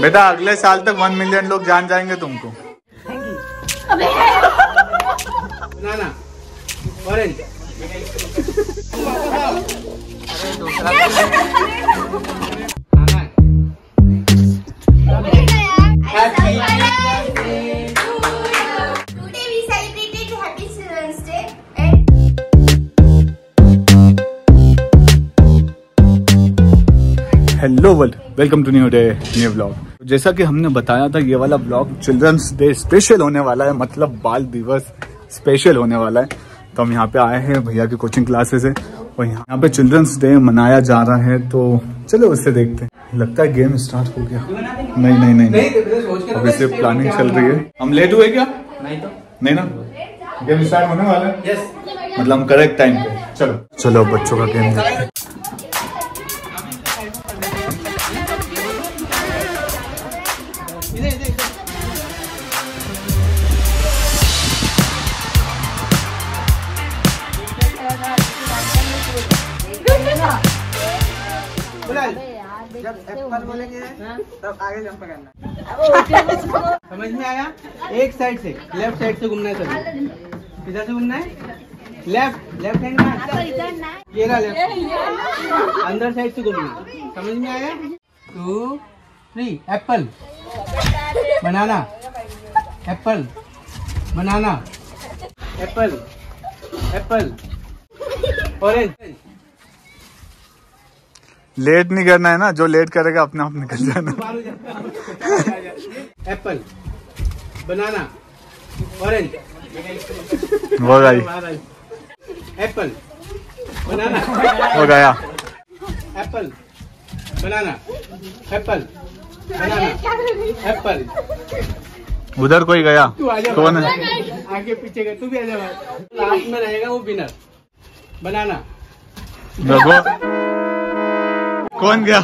बेटा अगले साल तक वन मिलियन लोग जान जाएँगे तुमको। नाना orange hello world welcome to new day new blog जैसा कि हमने बताया था ये वाला ब्लॉग चिल्ड्रंस डे स्पेशल होने वाला है मतलब बाल दिवस स्पेशल होने वाला है। तो हम यहाँ पे आए हैं भैया की कोचिंग क्लासेस है और यहाँ पे चिल्ड्रंस डे मनाया जा रहा है तो चलो उससे देखते हैं। लगता है गेम स्टार्ट हो गया। नहीं नहीं नहीं, नहीं। अभी से प्लानिंग चल रही है। हम लेट हुए क्या? नहीं तो। नहीं ना? गेम स्टार्ट होने वाला है? मतलब हम करेक्ट टाइम पे। चलो। चलो बच्चों का गेम देखते हैं। जब एप्पल बोलेंगे तब आगे जंप करना। समझ में आया? एक साइड से लेफ़्ट साइड से घूमना है सभी। किधर से घूमना है? लेफ़्ट लेफ़्ट हैंड में ये रहा लेफ़्ट अंदर साइड से घूमना समझ में आया? Two three apple banana apple banana apple apple orange late नहीं करना है ना जो लेट करेगा अपने आप निकल जाना। Apple banana orange. वो गई एप्पल बनाना। वो गया apple banana. Apple banana. Apple. उधर कोई गया? तू कौन है? आगे पीछे गए तू भी आजा लास्ट में रहेगा वो विनर बनाना। कौन गया?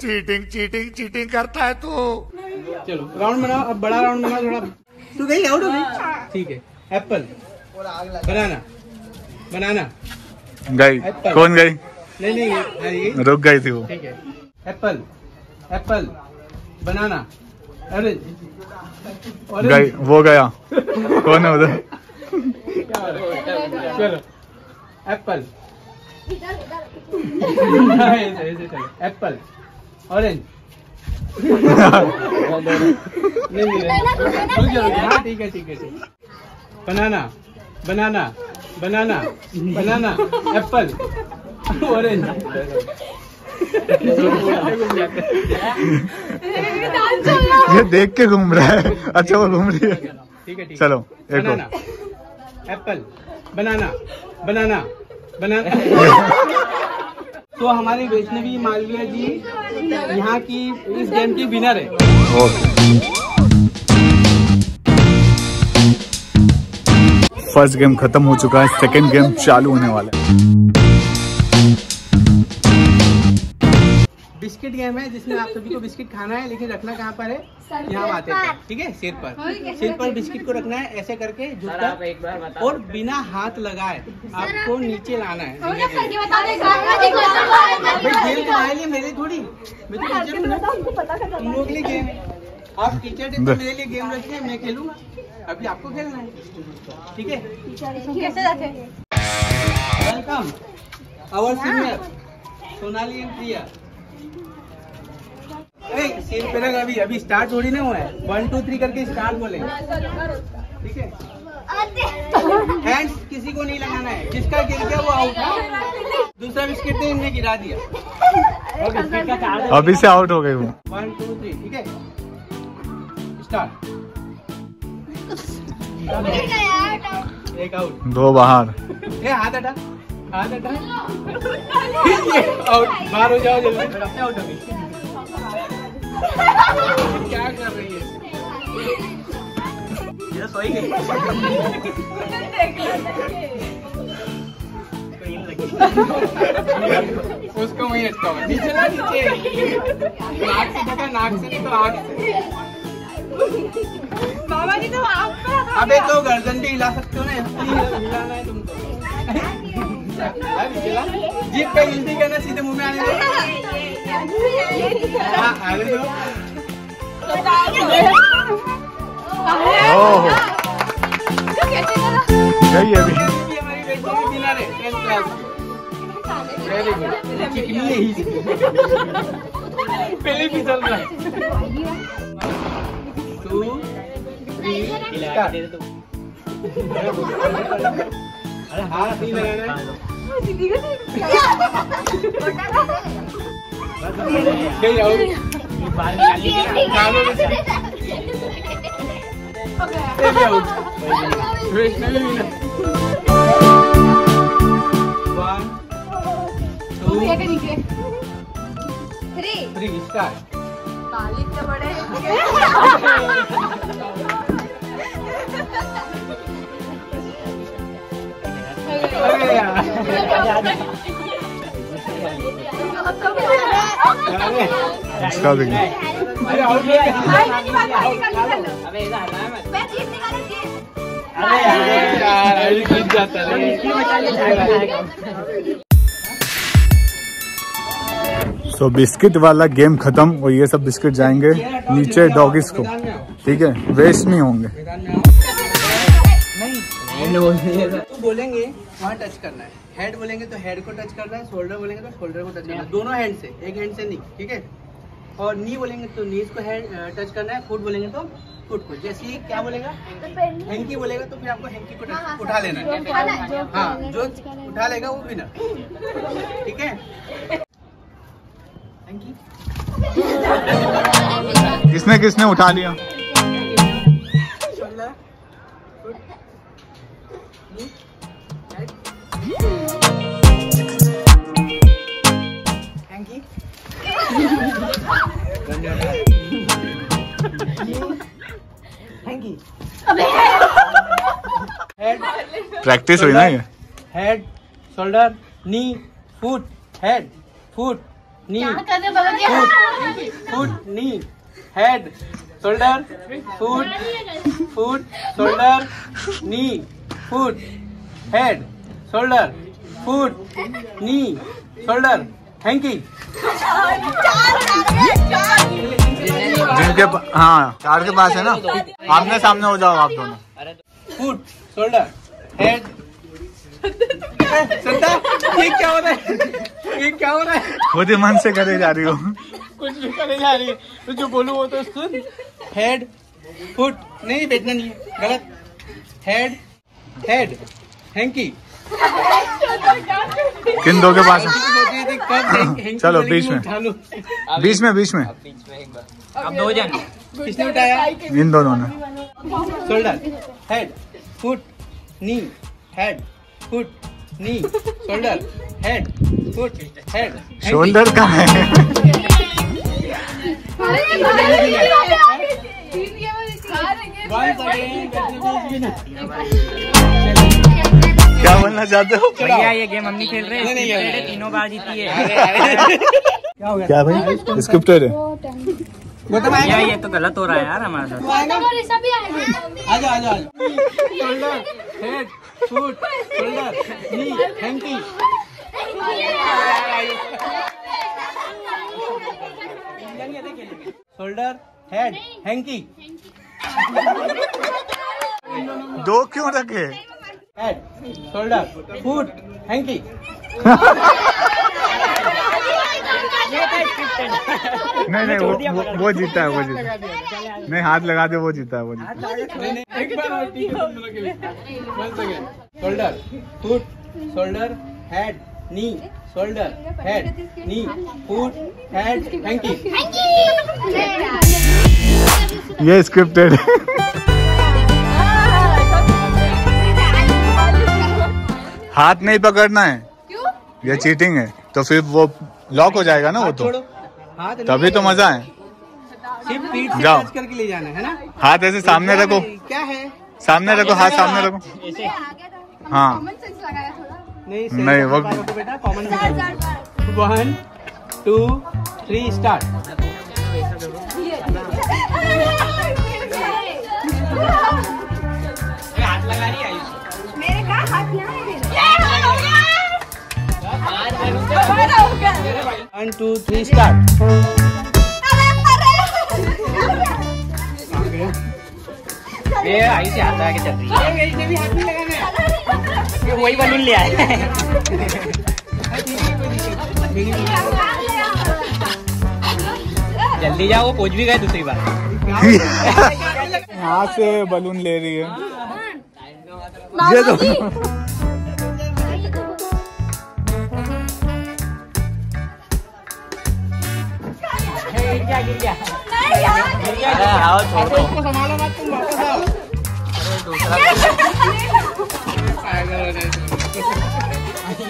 चीटिंग चीटिंग चीटिंग करता है तू। चलो राउंड बनाओ अब बड़ा राउंड बनाओ थोड़ा तू गई आउट हो गई? ठीक है एप्पल बनाना बनाना गई। कौन गई? नहीं नहीं रुक गई थी वो। ठीक है एप्पल एप्पल बनाना ऑरेंज गई वो गया। कौन है उधर? चलो एप्पल एप्पल ऑरेंज। हाँ ठीक है ठीक है ठीक है बनाना banana banana banana apple orange ये देख के घूम रहा है। अच्छा वो घूम रही है। ठीक है चलो एक बनाना एप्पल बनाना बनाना बनाना तो हमारे वैष्णवी मालवीय जी यहाँ की इस गेम की विनर है। फ़र्स्ट गेम खत्म हो चुका है सेकेंड गेम चालू होने वाला है। बिस्किट गेम है जिसमें आप सभी को बिस्किट खाना है लेकिन रखना कहाँ पर है? यहाँ आते हैं। ठीक है सिर पर। सिर पर बिस्किट को रखना है ऐसे करके झुककर और बिना हाथ लगाए आपको नीचे लाना है। गेम तुम्हारे लिए मेरे थोड़ी। मैं तो टीचर तुम लोग लिए गेम है आप टीचर थे तो मेरे लिए गेम रखिए मैं खेलूँगा। अभी आपको खेलना है। ठीक है? Welcome our senior Sonali and Priya. ए, सिर पे रख अभी अभी स्टार्ट थोड़ी ना हुआ है। वन टू थ्री करके स्टार्ट बोले ठीक है? हैंड्स किसी को नहीं लगाना है। जिसका गिर गया वो आउट है। दूसरा बिस्किट तो इनने गिरा दिया। और बिस्किट का चार्ज अभी से आउट हो गई वो। वन टू थ्री ठीक है? स्टार्ट एक आउट दो बाहर। हाथ हटा। हाथ हटा आउट बाहर हो जाओ जल्दी। अपने आउट अभी क्या कर रही है? ये तो सोई गई। उसको वही अटका हुआ नीचे ना नीचे। नाक से ढका नाक से नहीं तो आग से। मामा जी तो आप अबे तो गर्दन भी हिला सकते हो ना ही हिलाना है तुमको। जीप पे हिलती करना सीधे मुँह में आने दो। हाँ, आने दो। यही है अभी। ये हमारी बेटी की विनर है 10th क्लास की वेरी गुड चिकनी है ही पहले भी चल रहा है। टू थ्री स्टार्ट हाँ नहीं लगाना है गई आओ Baby out. Wait, no, no, no. One, two, three, start. अरे यार अरे इसका भी अरे आउट हो गया अरे यार अरे जीत जाता है सो बिस्किट वाला गेम खत्म और ये सब बिस्किट जाएँगे नीचे डॉगिस को। ठीक है? वेस्ट नहीं होंगे। तो बोलेंगे। वहाँ टच करना है। हेड बोलेंगे तो हेड को टच करना है शोल्डर बोलेंगे तो शोल्डर को टच करना है। दोनों हैंड से एक हैंड से नी ठीक है? और नी बोलेंगे तो नीज को हेड टच करना है फुट बोलेंगे तो फुट को। जैसे ही क्या बोलेगा? हैंकी बोलेगा तो फिर आपको हैंकी को touch- उठा लेना है। हाँ? जो उठा लेगा वो विनर ठीक है? किसने किसने उठा लिया? प्रैक्टिस हुई ना ये? Head shoulder knee foot head foot knee foot foot knee head shoulder foot foot shoulder knee foot head shoulder foot knee shoulder hanky जिनके हाँ चार के पास है ना? आमने सामने हो जाओ आप दोनों। फुट शोल्डर हेड श्रद्धा ये क्या हो रहा है? ये क्या हो रहा है? खुद ही मन से करे जा रही हो। कुछ भी करने जा रही है। तो जो बोलूँ वो तो सुन। हेड फुट नहीं बैठना नहीं है। गलत। हेड हेड हैंकी किन दो के पास? है चलो, बीच में। उठा लूँ। बीच में बीच में। अब दो जन। किसने उठाया? इन दोनों ने। Shoulder head foot knee head foot knee shoulder head foot head shoulder का है? Once again. क्या बोलना चाहते हो? भैया ये गेम हम नहीं खेल रहे नहीं, तीनों बार जीती है। क्या हो गया? क्या भाई? स्क्रिप्टेड है। भैया ये तो गलत हो रहा है यार हमारे साथ तू शोल्डर हेड हैंकी दो क्यों रखे? हेड शोल्डर फुट हैंकी नहीं नहीं वो, वो, वो जीता है वो जीता है। नहीं हाथ लगा दे वो जीता है वो जीता shoulder foot shoulder head knee shoulder head knee foot head hanky ये स्क्रिप्टेड हाथ नहीं पकड़ना है। ये चीटिंग है। तो फिर वो लॉक हो जाएगा ना वो तो। तभी तो मज़ा है। सिर्फ़ पीठ से जाओ। करके ले जाना है ना? हाथ ऐसे सामने रखो। क्या है? सामने रखो हाथ सामने रखो। हाँ। नहीं नहीं, वो- बेटा common one two three start हाथ लगा रही है मेरे का हाथ यहाँ वन टू थ्री स्टार्ट ये आई से आता है। कि चल रही है। ये वही बलून ले आए। जल्दी जाओ वो पहुँच भी गए दूसरी बार। यहाँ से बलून ले रही है। ये दोनों अरे आओ छोड़। दो संभालो मत तुम वापस आओ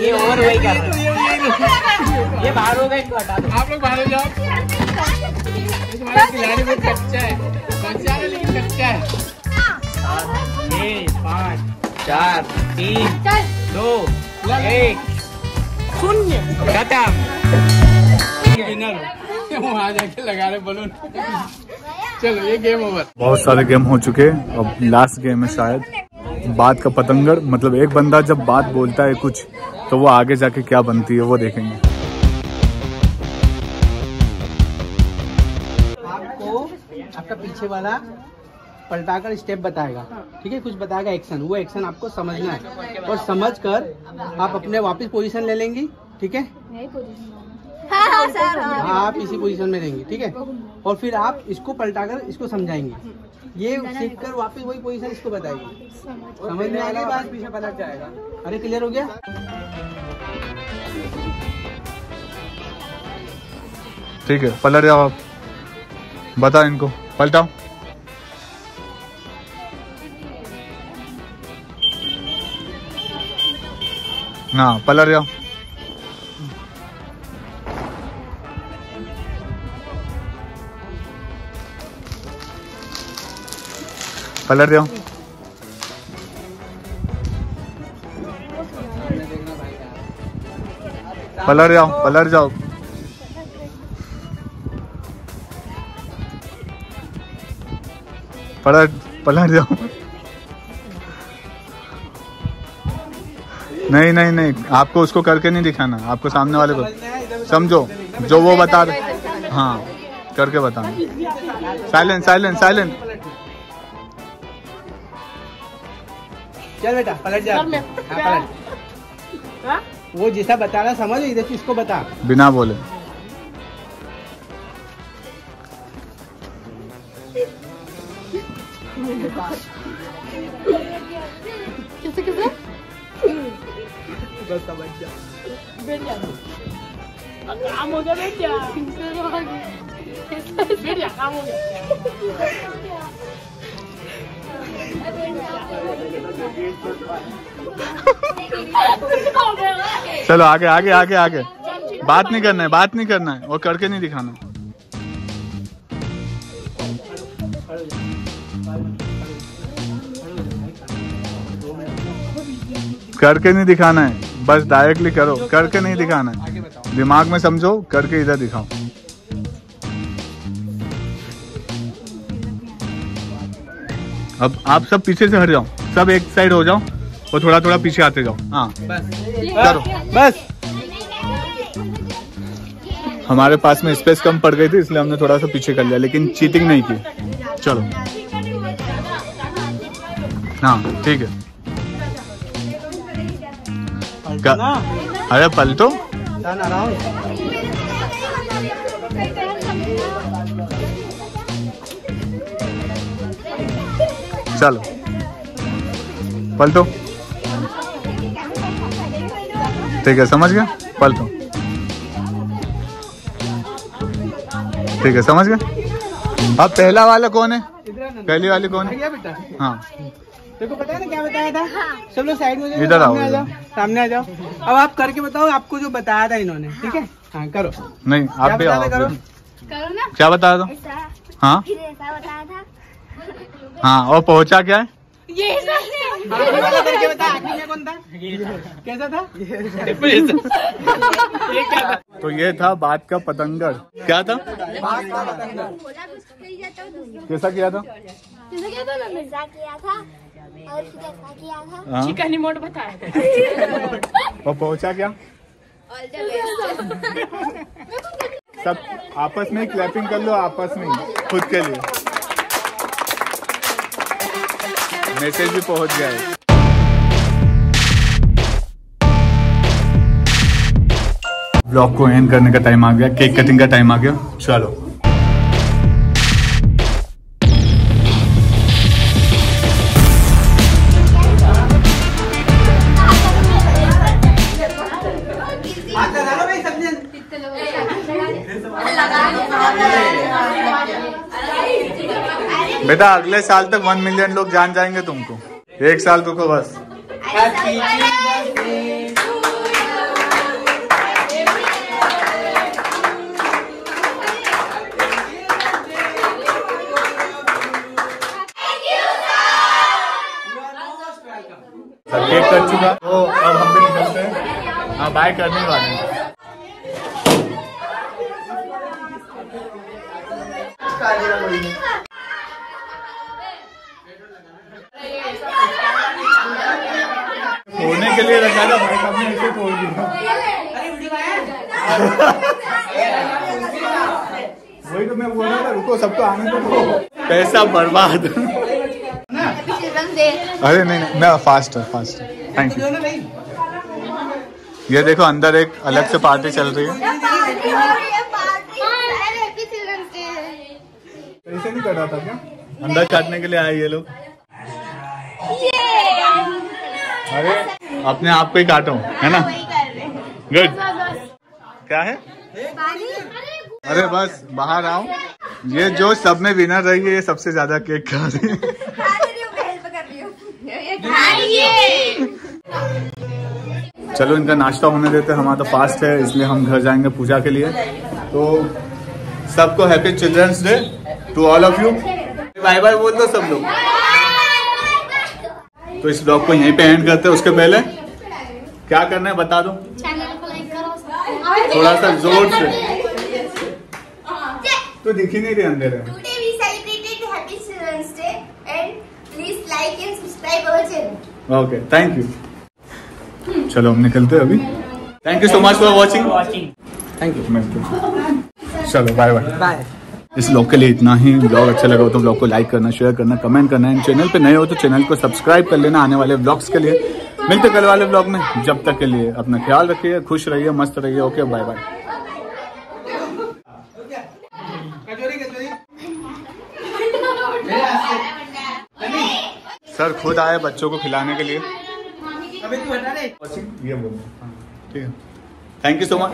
ये और वही कर ये बाहर हो गए इनको हटा दो आप लोग बाहर हो जाओ तुम्हारा खिलाड़ी बहुत कच्चा है कच्चा है लेकिन कच्चा है छः पाँच चार तीन दो एक शून्य खत्म। विनर वहाँ जाके लगा रहे बलून चलो ये गेम ओवर बहुत सारे गेम हो चुके हैं। अब लास्ट गेम है शायद। बात का पतंगड़ मतलब एक बंदा जब बात बोलता है कुछ तो वो आगे जाके क्या बनती है वो देखेंगे। आपको आपका पीछे वाला पलटाकर स्टेप बताएगा। ठीक है? कुछ बताएगा एक्शन वो एक्शन आपको समझना है। और समझ कर आप अपने वापस पोजीशन ले लेंगी। ठीक है? हाँ हाँ सर हाँ। आप इसी पोजीशन में रहेंगी ठीक है? और फिर आप इसको पलटाकर इसको समझाएँगे। ये सीख कर वापस वही पोजीशन इसको बताएगी समझ में आ गई बात पीछे पलट जाएगा। अरे क्लियर हो गया? ठीक है पलट जाओ आप। बताओ इनको पलटाओ। हाँ पलट जाओ। पलट जाओ पलट जाओ पलट जाओ पलट पलट जाओ नहीं नहीं नहीं. आपको उसको करके नहीं दिखाना. आपको सामने वाले को. समझो. जो वो बता रहे हाँ करके बताना. साइलेंट साइलेंट साइलेंट चल बेटा पलट जा। हाँ, पलट। वो जैसा बता रहा समझ इधर से इसको बता। बिना बोले। बस समझ जा। चलो, आगे आगे आगे आगे। बात नहीं करना है, बात नहीं करना है। और करके नहीं दिखाना। करके नहीं दिखाना है। बस डायरेक्टली करो। करके नहीं दिखाना है। दिमाग में समझो, करके इधर दिखाओ। अब आप सब पीछे से हट जाओ। सब एक साइड हो जाओ और थोड़ा थोड़ा पीछे आते जाओ। हाँ। करो बस। हमारे पास में स्पेस कम पड़ गई थी इसलिए हमने थोड़ा सा पीछे कर लिया लेकिन चीटिंग नहीं की। चलो। हाँ ठीक है। अरे पलटो। चलो। पलटो। ठीक है समझ गया? पलटो। ठीक है समझ गया? अब पहला वाला कौन है? पहली वाली कौन है? बेटा। हाँ। देखो पता है ना क्या बताया था? सब लोग साइड में इधर आओ, सामने आ जाओ सामने आ जाओ। अब आप करके बताओ आपको जो बताया था इन्होंने ठीक है? हाँ करो। नहीं आप भी क्या आओ करो? करो ना। क्या बताया था? हाँ? फिर ऐसा बताया था हाँ और पहुँचा क्या है? ये करके बता कौन था कैसा था ये क्या था तो ये था बात का पतंगर क्या था? कैसा किया था? किया था और फिर किया? था चिकन मोड बताया था और पहुँचा क्या सब आपस में क्लैपिंग कर लो आपस में खुद के लिए। मैसेज भी पहुँच गया है। ब्लॉग को एंड करने का टाइम आ गया केक कटिंग का टाइम आ गया। चलो। बेटा अगले साल तक वन मिलियन लोग जान जाएँगे तुमको। एक साल रुको बस। केक कट चुका। तो अब हम भी निकलते हैं। हाँ बाय करने वाले हैं फोड़ने के लिए रखा था भाई साहब ने ऐसे फोड़ दिया वही तो मैं बोल रहा था रुको सबको आने दो। पैसा बर्बाद। अरे नहीं नहीं मैं फास्ट है फास्ट थैंक यू ये देखो अंदर एक अलग से पार्टी चल रही है। नहीं था क्या? अंदर काटने के लिए आए ये लोग। अरे अपने आप को ही काटो है ना? वही कर रहे हैं। गुड क्या है? अरे बस, बाहर आओ। ये जो सब में विनर रही है, ये सबसे ज़्यादा केक खा रही है। चलो, इनका नाश्ता होने देते हमारा तो फास्ट है, इसलिए हम घर जाएँगे पूजा के लिए। तो सबको happy children's day to all of you bye bye बोल दो सब लोग। तो इस ब्लॉग को यहीं पे एंड करते हैं। उसके पहले क्या करना है बता दो चैनल को लाइक करो थोड़ा सा ज़ोर से। तो दिख ही नहीं रहे अंधेरे में Today we celebrated Happy Children's Day and please like and subscribe our channel. Okay thank you चलो हम निकलते हैं अभी। Thank you so much for watching watching thank you चलो बाय बाय बाय इस ब्लॉग के लिए इतना ही। ब्लॉग अच्छा लगा हो तो ब्लॉग को लाइक करना शेयर करना कमेंट करना। एंड चैनल पे नए हो तो चैनल को सब्सक्राइब कर लेना आने वाले ब्लॉग्स के लिए। मिलते कल वाले ब्लॉग में। जब तक के लिए अपना ख्याल रखिए, खुश रहिए, मस्त रहिए। ओके बाय बाय सर, खुद आए बच्चों को खिलाने के लिए। ठीक है। Thank you so much.